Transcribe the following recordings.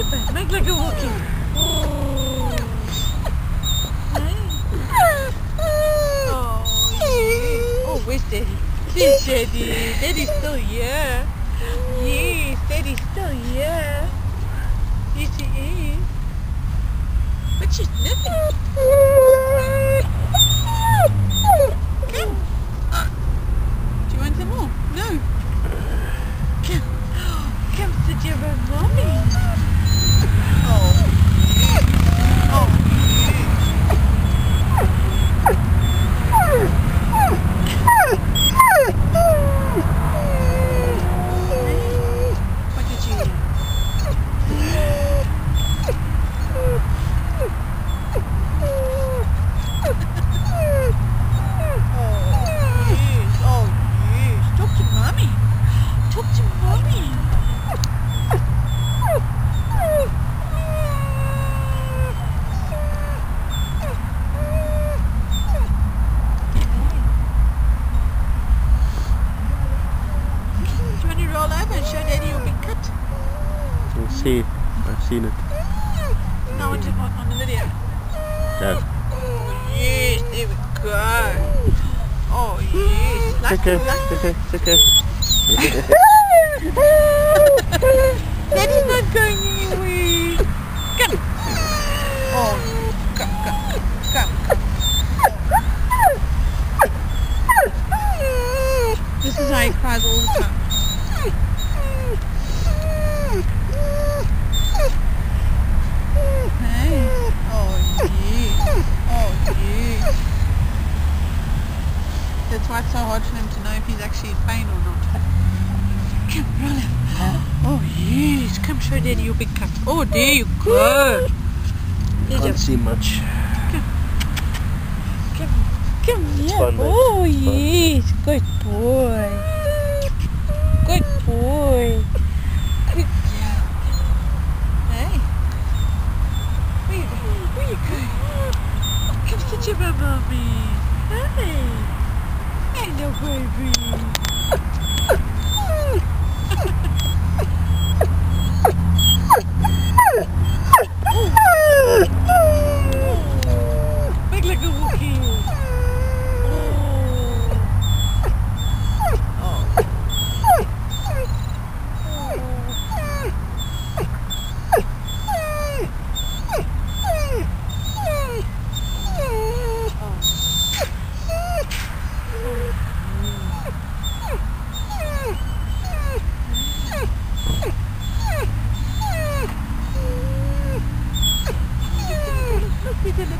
Super, make like a walking. Oh, oh, where's Daddy? There's Daddy. Daddy's still here. Yes, Daddy's still here. Yes, he is. But she's nothing. Come. Do you want some more? No. Come. Come sit here with mommy. Oh. Oh. What did you do? Oh, yes. Oh, yes. Talk to mommy. Talk to mommy. Do you want to roll over and show Daddy your big cut? You'll see. I've seen it. No, I on, on the video. Yeah. Oh, yes. There we go. Oh, yes. It's okay. It's okay. It's okay. Daddy's not going anywhere. Come. Oh, come, come, come, come. This is how he cries all the time. Hey. Oh, yeah. Oh, yeah. That's why it's so hard for them to know if he's actually in pain or not. Come, roll him. Oh, yes. Come show Daddy your big cut. Oh, there you go. There's Can't see much. Come, come here. fun, oh, yes. Good boy. Good boy. Good. Hey. Where you going? Where you going? Oh, come sit by mommy. Hey. Baby.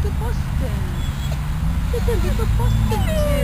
Look, it's a little Boston.